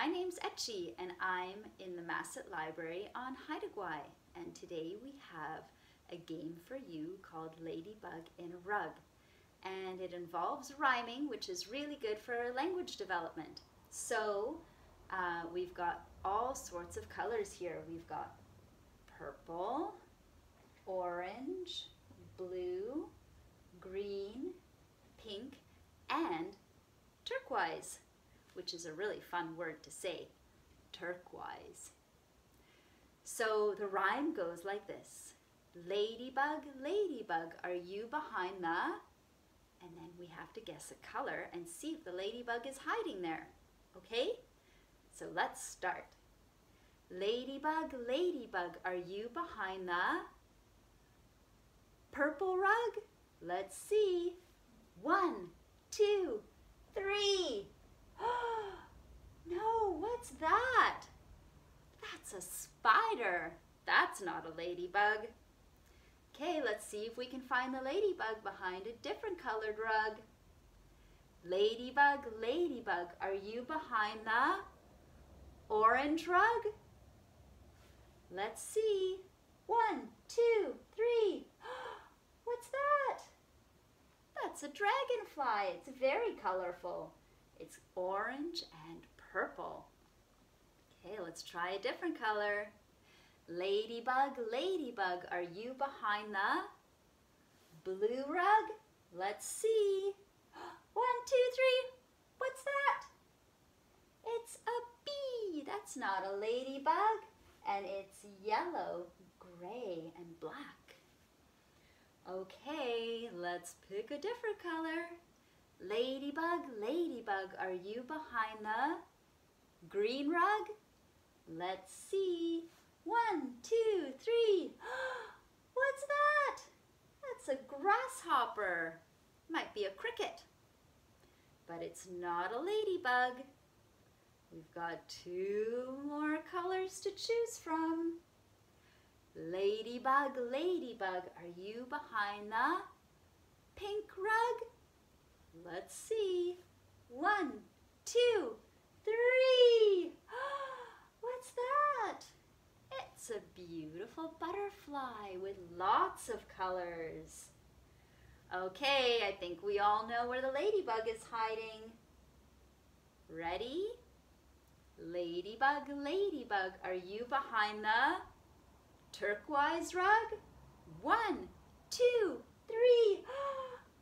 My name's Etchi and I'm in the Masset Library on Haida Gwaii and today we have a game for you called Ladybug in a Rug and it involves rhyming which is really good for language development. So uh, we've got all sorts of colors here. We've got purple, orange, blue, green, pink, and turquoise which is a really fun word to say, turquoise. So the rhyme goes like this. Ladybug, ladybug, are you behind the? And then we have to guess a color and see if the ladybug is hiding there. Okay? So let's start. Ladybug, ladybug, are you behind the purple rug? Let's see. One, two, three. no, what's that? That's a spider. That's not a ladybug. Okay, let's see if we can find the ladybug behind a different colored rug. Ladybug, ladybug, are you behind the orange rug? Let's see. One, two, three. What's that? That's a dragonfly. It's very colorful. It's orange and purple. Okay, let's try a different color. Ladybug, ladybug, are you behind the blue rug? Let's see. One, two, three. What's that? It's a bee. That's not a ladybug. And it's yellow, gray, and black. Okay, let's pick a different color. Ladybug, ladybug, are you behind the green rug? Let's see. One, two, three. What's that? That's a grasshopper. Might be a cricket. But it's not a ladybug. We've got two more colors to choose from. Ladybug, ladybug, are you behind the pink rug? Let's see. One, two, three. What's that? It's a beautiful butterfly with lots of colors. Okay, I think we all know where the ladybug is hiding. Ready? Ladybug, ladybug, are you behind the turquoise rug? One, two, three.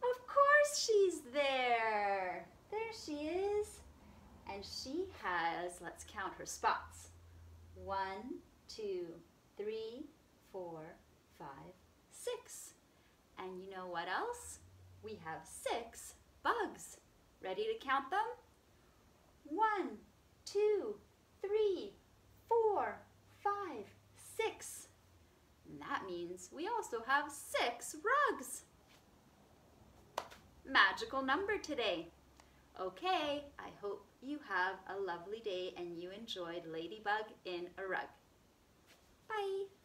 Oh, Of course she's there. There she is. And she has, let's count her spots. One, two, three, four, five, six. And you know what else? We have six bugs. Ready to count them? One, two, three, four, five, six. And that means we also have six rugs magical number today. Okay, I hope you have a lovely day and you enjoyed Ladybug in a Rug. Bye!